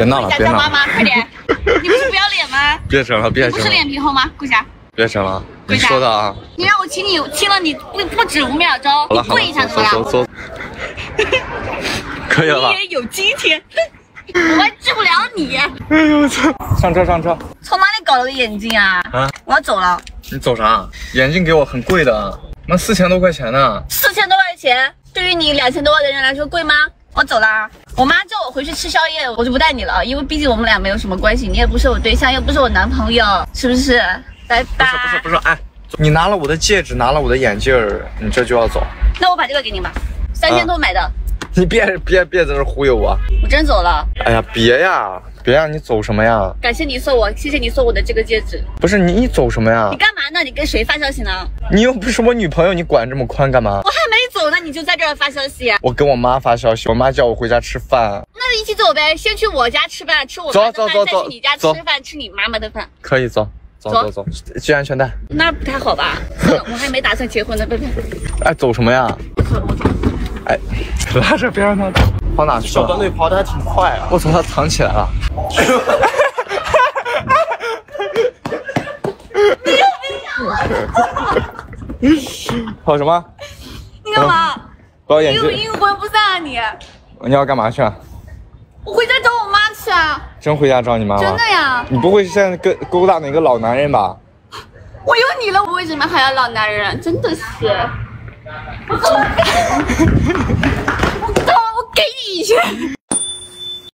别闹了，别闹妈妈，快点！你不是不要脸吗？别整了，别你不是，脸皮厚吗？跪下！别整了，你说的啊。你让我亲你，亲了你不不止五秒钟，你跪一下，怎么样？走走走，可以了吧你？也有今天，我还治不了你。哎呦我操！上车上车从哪里搞了个眼镜啊？啊！我要走了，你走啥？眼镜给我很贵的，那四千多块钱呢。四千多块钱，对于你两千多万的人来说贵吗？我走啦。我妈叫我回去吃宵夜，我就不带你了，因为毕竟我们俩没有什么关系，你也不是我对象，又不是我男朋友，是不是？拜拜。不是不是不是，哎，你拿了我的戒指，拿了我的眼镜儿，你这就要走？那我把这个给你吧，三千多买的，你别别别在这忽悠我！我真走了。哎呀，别呀，别呀，你走什么呀？感谢你送我，谢谢你送我的这个戒指。不是你你走什么呀你？干嘛呢？你跟谁发消息呢？你又不是我女朋友，你管这么宽干嘛我？还没走呢，你就在这儿发消息。我跟我妈发消息，我妈叫我回家吃饭，那就一起走呗，先去我家吃饭，吃我走妈的饭，走走走再去你家吃饭，吃你妈妈的饭。可以走走走走走，系安全带。那不太好吧？我还没打算结婚呢，拜拜。哎，走什么呀？我走了，我走了。哎，拉着别让他走，跑哪去了小团了？队跑的还挺快啊！我操，他藏起来了。跑什么？你干嘛？搞眼镜？阴阴魂不散啊你！你要干嘛去啊？我回家找我妈去啊！真回家找你妈妈？真的呀！你不会现在跟勾搭哪个老男人吧？我有你了，我为什么还要老男人？真的是！我走了，我走，我给你一拳！